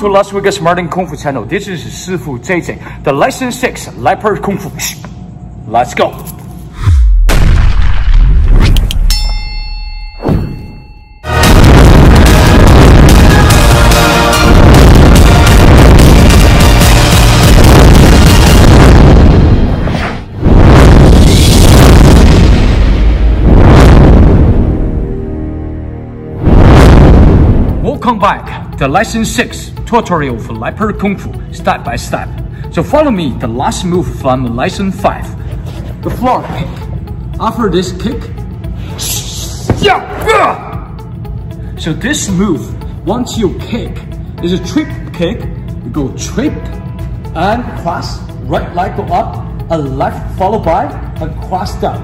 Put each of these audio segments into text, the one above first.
To Las Vegas Modern Kung Fu channel. This is Sifu JJ, the lesson 6 Leopard Kung Fu. Let's go. Welcome back. The lesson 6 tutorial for Leopard Kung Fu step by step. So follow me the last move from lesson 5. The floor kick. After this kick, so this move, once you kick, is a trip kick. You go trip and cross, right leg go up, a left followed by a cross down,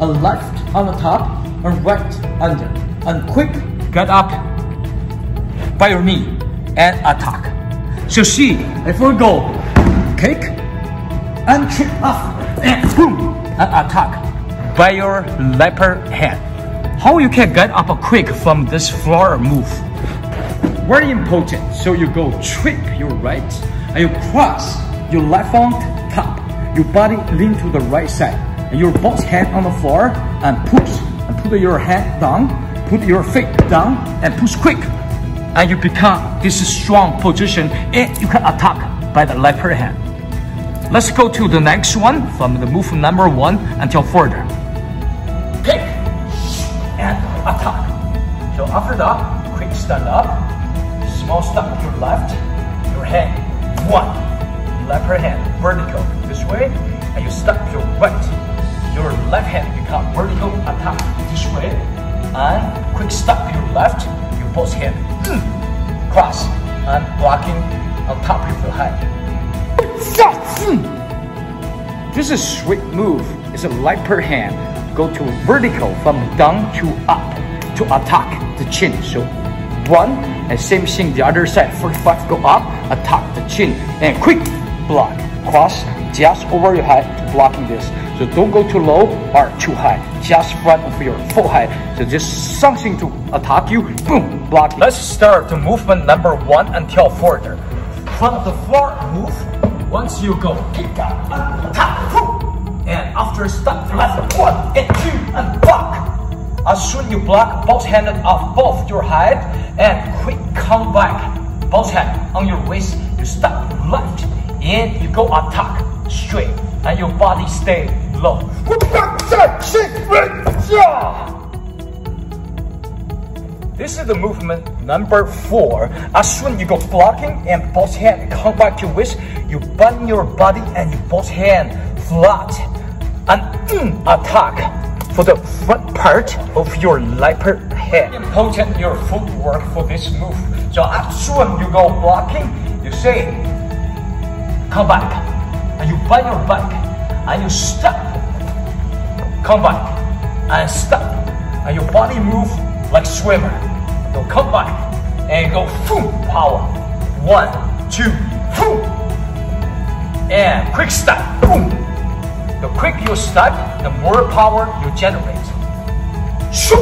a left on the top, and right under, and quick get up by your knee and attack. So see, if we go kick and trip off and boom and attack by your leopard hand. How you can get up a quick from this floor move? Very important. So you go trip your right and you cross your left on top. Your body lean to the right side and your both hand on the floor and push and put your hand down, put your feet down and push quick and you become this strong position and you can attack by the left hand. Let's go to the next one from the move number one until further. Kick and attack. So after that, quick stand up, small step your left, your hand, one, left hand, vertical this way, and you step your right. Your left hand become vertical attack this way, and quick step your left, both hand cross and blocking on top of your head. This is a sweet move. It's a leopard hand. Go to vertical from down to up to attack the chin. So one and same thing the other side. First 45 go up, attack the chin and quick block. Cross just over your head blocking this. So don't go too low or too high. Just front of your full height. So just something to attack you. Boom, block. Let's start the movement number one until further. From the floor move. Once you go kick up and attack. Boom. And after step left one and two and block. As soon you block both hands off both your head and quick come back. Both hands on your waist. You step left and you go attack straight and your body stay This is the movement number four. As soon you go blocking and both hand come back to waist, you bend your body and you both hand flat and mm, attack for the front part of your leopard head. Important your footwork for this move. So as soon you go blocking, you say, come back, and you bend your back, and you step, come back, and step, and your body move like swimmer. Go come back, and go boom, power. One, two, boom, and quick step, boom. The quick you step, the more power you generate. Shoo!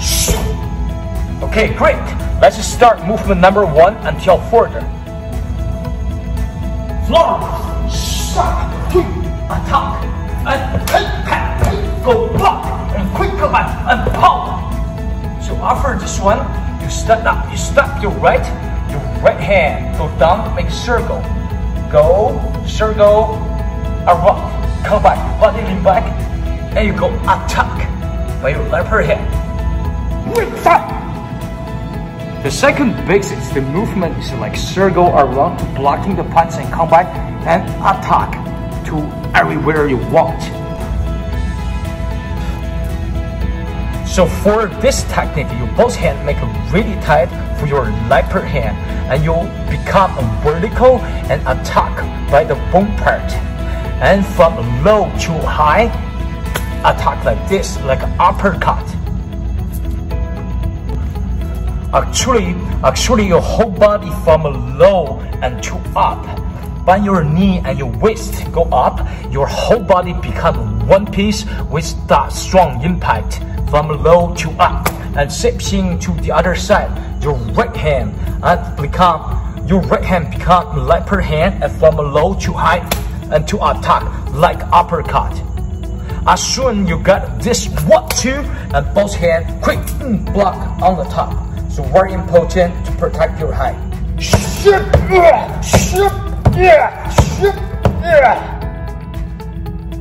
Shoo! Okay, great. Let's start movement number one until further. Floor, kick, attack, and go block, and quick command, and power. So after this one, you step up, you step your right, your right hand, go down, make circle. Go, circle, around, come back, body lean back, and you go attack by your left hand. The second basics, the movement is like circle around to blocking the punch and come back and attack to everywhere you want. So for this technique, you both hand make really tight for your leopard hand and you'll become vertical and attack by the bone part. And from low to high, attack like this, like uppercut. Actually, actually your whole body from low and to up. When your knee and your waist go up, your whole body become one piece with that strong impact from low to up. And shifting to the other side. Your right hand and become your right hand become leopard hand and from low to high and to attack like uppercut. As soon you got this one two and both hand quick block on the top. So very important to protect your height.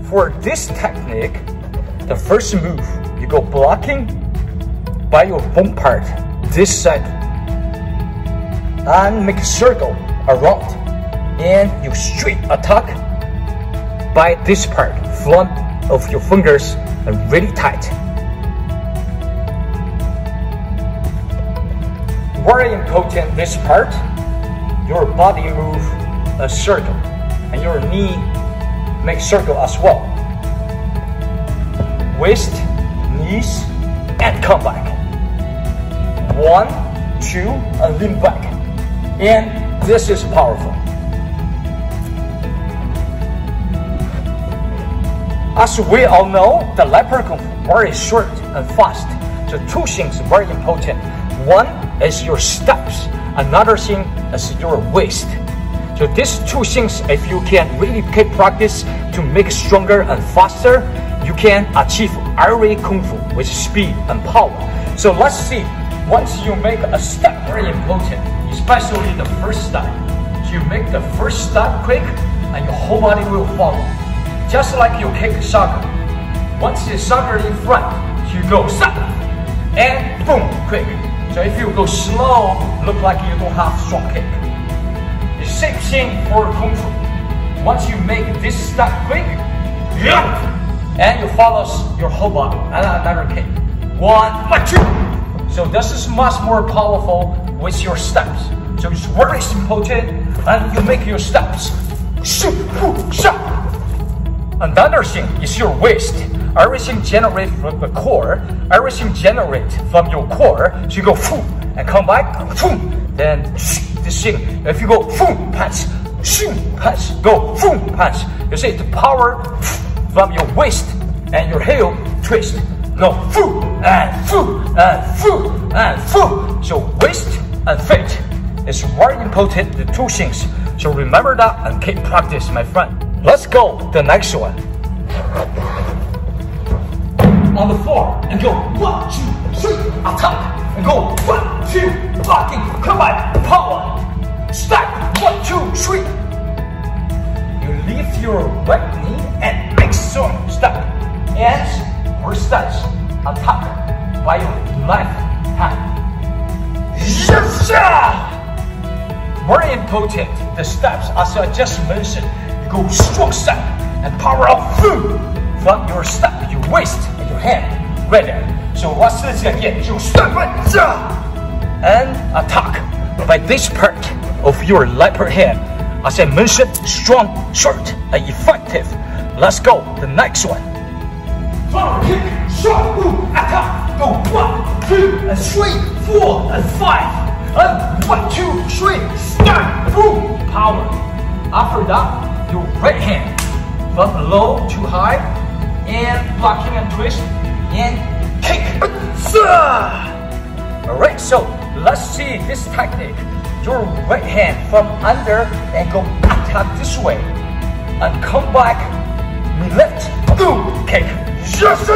For this technique, the first move, you go blocking by your bone part, this side, and make a circle around, and you straight attack by this part, front of your fingers, and really tight. Very important this part, your body move a circle, and your knee make circle as well. Waist, knees, and come back. One, two, and lean back. And this is powerful. As we all know, the leopard kung very short and fast. So two things very important. One is your steps. Another thing is your waist. So these two things, if you can really keep practice to make stronger and faster, you can achieve every kung fu with speed and power. So let's see. Once you make a step, very important, especially the first step. You make the first step quick, and your whole body will follow. Just like you kick soccer. Once the soccer in front, you go step, and boom, quick. So if you go slow, look like you don't have strong kick. Same thing for Kung Fu. Once you make this step quick, and you follow your whole body, and another kick. One, two. So this is much more powerful with your steps. So it's very important, and you make your steps. Another thing is your waist. Everything generates from the core. Everything generates from your core. So you go and come back. Then this thing. If you go boom, punch, shoom, punch, go boom, punch. You see the power from your waist and your heel twist. Go foo and foo and foo and foo. So waist and feet is very important, the two things. So remember that and keep practice, my friend. Let's go the next one. On the floor and go one, two, three, attack and go. One, two, blocking, come power, stack, one, two, three. You lift your right knee and make strong step, and steps, attack. By your left hand. Yes, Very important, the steps, as I just mentioned, you go strong step and power up through from your step, your waist, and your hand, right. So what's this again? You right and attack by this part of your leopard hand. As I mentioned, strong, short, and effective. Let's go, the next one. Power kick, short, move, attack. Go one, two, and three, four, and five. And one, two, three, start, boom, power. After that, your right hand from low to high, and blocking and twist, and. Alright, so let's see this technique. Your right hand from under and go attack this way. And come back, knee lift, boom, kick. Yes,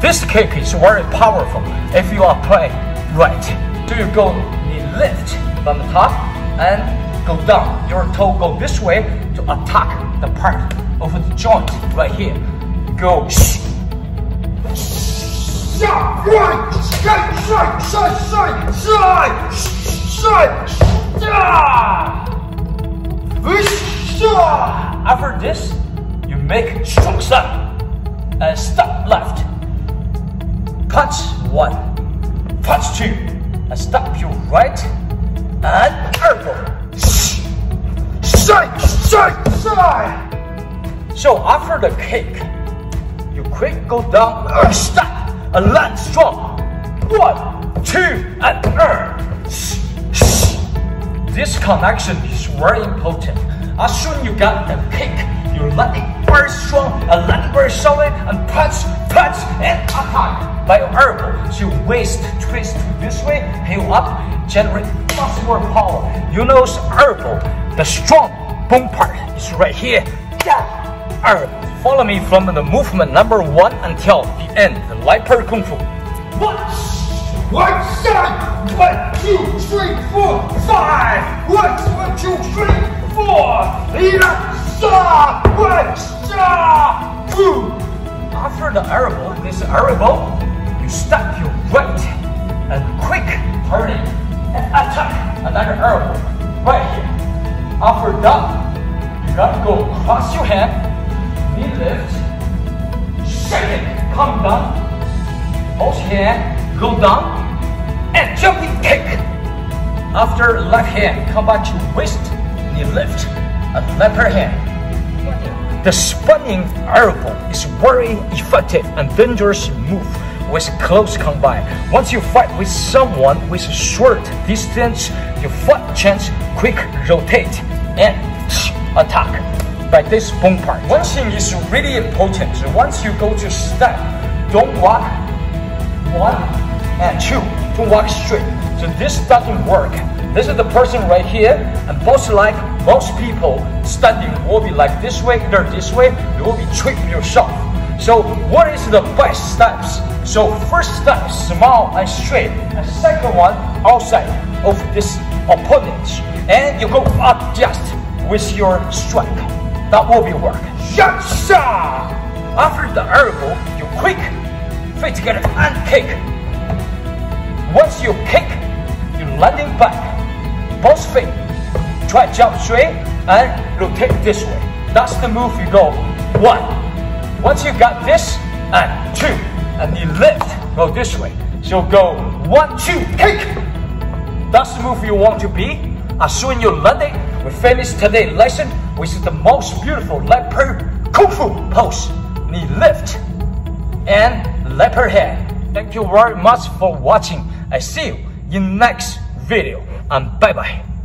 This kick is very powerful if you are playing right. So you go knee lift from the top and go down. Your toe go this way to attack the part of the joint right here. Go right, straight, straight, straight, straight, straight, straight, After this, you make strong uh, step and step left. Punch one, punch two, uh, and step your right. And elbow. Straight, straight, straight. So after the kick, you quick go down. And stop and land strong. One, two, and er. This connection is very important. As soon you got the kick, you let it very strong, and land very solid, and punch, punch, and attack by your elbow. So waist twist this way, heel up, generate much more power. You know elbow, the strong bone part is right here. Yeah, elbow. Follow me from the movement number one until the end, the leopard kung fu. One, one side, one, two, three, four, five. One, one, two, three, four. Yeah, sa, one, sa, two. After the elbow, this elbow, you step your right and quick turning and attack another elbow right here. After that, you gotta go cross your hand, knee lift, shake it, come down, both hand, go down, and jumping kick. After left hand, come back to waist, knee lift, and left hand. The spinning elbow is very effective and dangerous move with close combine. Once you fight with someone with a short distance, you fight chance quick rotate and attack by this bone part. One thing is really important. Once you go to step, don't walk one and two. Don't walk straight. So this doesn't work. This is the person right here, and most like most people standing will be like this way, either this way, you will be tripping yourself. So what is the best steps? So first step, small and straight, and second one, outside of this opponent. And you go up just with your strike. That will be work. Yaksha! After the elbow, you quick, feet together and kick. Once you kick, you landing back, both feet. Try jump straight and rotate this way. That's the move you go. One. Once you got this, and two. And you lift, go this way. So go one, two, kick. That's the move you want to be. As soon you land it, we finish today's lesson with the most beautiful leopard kung fu pose. Knee lift and leopard hand. Thank you very much for watching. I see you in next video and bye bye.